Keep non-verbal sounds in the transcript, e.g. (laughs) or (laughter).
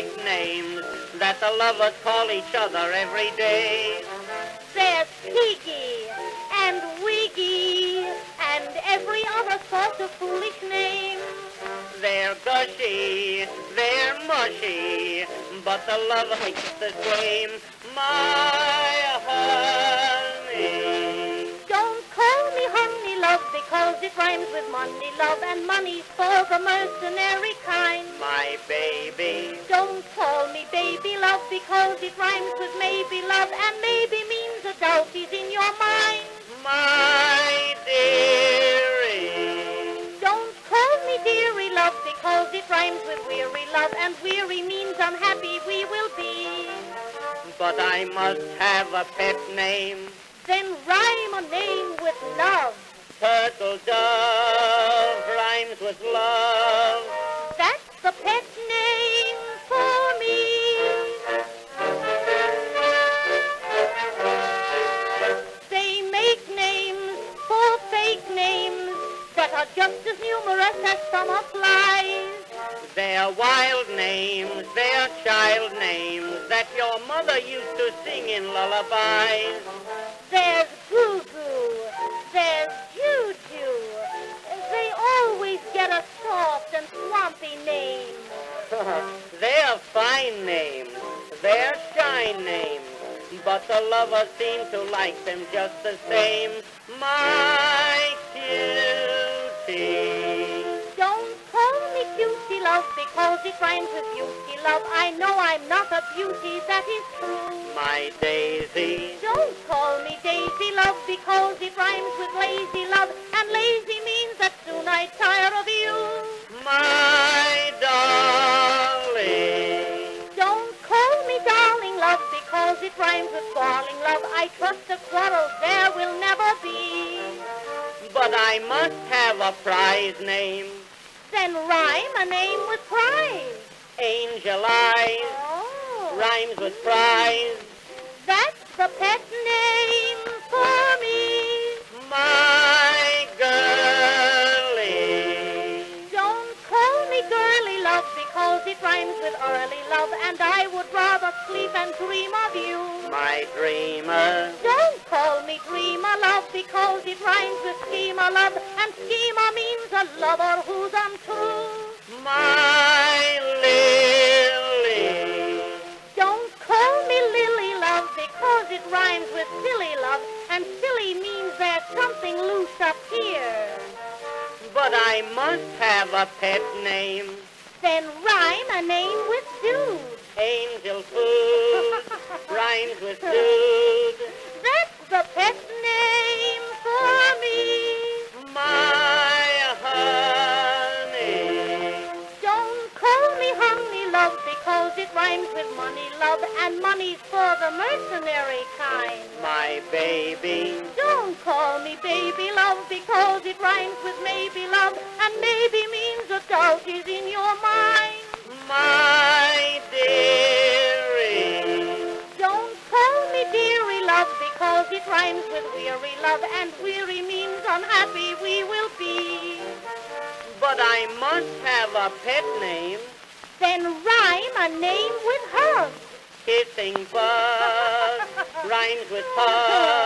names that the lovers call each other every day. There's Piggy and Wiggy and every other sort of foolish name. They're gushy, they're mushy, but the lover makes the same. My honey. It rhymes with money love and money's for the mercenary kind. My baby. Don't call me baby love because it rhymes with maybe love and maybe means a doubt is in your mind. My dearie. Don't call me dearie love because it rhymes with weary love and weary means unhappy we will be. But I must have a pet name. Then rhyme a name with love. Turtle dove rhymes with love. That's the pet name for me. They make names for fake names that are just as numerous as summer flies. They're wild names, they're child names that your mother used to sing in lullabies. Get a soft and swampy name. (laughs) they're fine names, they're shine names, but the lovers seem to like them just the same. My cutie. Don't call me cutie love because it rhymes with beauty love. I know I'm not a beauty, that is true. My daisy. Don't call me daisy love because it rhymes with lazy love, and lazy means that soon I tire But I must have a prize name. Then rhyme a name with prize. Angel Eyes Oh. rhymes with prize. Early love, and I would rather sleep and dream of you. My dreamer. Don't call me dreamer love because it rhymes with schemer love, and schemer means a lover who's untrue. My lily. Don't call me lily love because it rhymes with silly love, and silly means there's something loose up here. But I must have a pet name. Then rhyme a name with dude. Angel food (laughs) rhymes with dude. That's the pet name for me. My honey. Don't call me honey love because it rhymes with money love, and money's for the mercenary kind. My baby. Don't call me baby love because it rhymes with maybe with weary love, and weary means unhappy we will be. But I must have a pet name. Then rhyme a name with hug. Kissing bug (laughs) rhymes with pug.